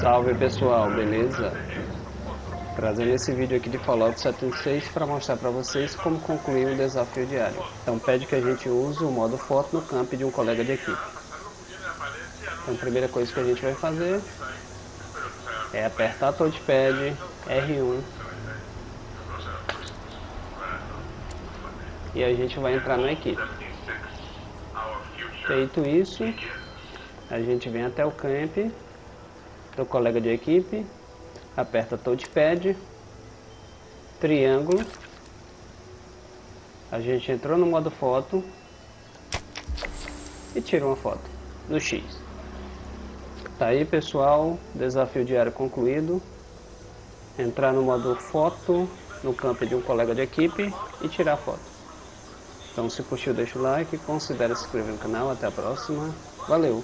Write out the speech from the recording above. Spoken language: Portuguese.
Salve pessoal, beleza? Trazendo esse vídeo aqui de Fallout 76 para mostrar para vocês como concluir um desafio diário. Então pede que a gente use o modo foto no camp de um colega de equipe. Então a primeira coisa que a gente vai fazer é apertar touchpad R1 e a gente vai entrar na equipe. Feito isso, a gente vem até o camp do colega de equipe, aperta touchpad, triângulo, a gente entrou no modo foto e tira uma foto no X. Tá aí pessoal, desafio diário concluído. Entrar no modo foto no campo de um colega de equipe e tirar foto. Então se curtiu deixa o like, considere se inscrever no canal, até a próxima. Valeu!